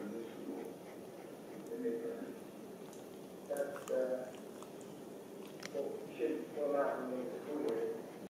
recommendation.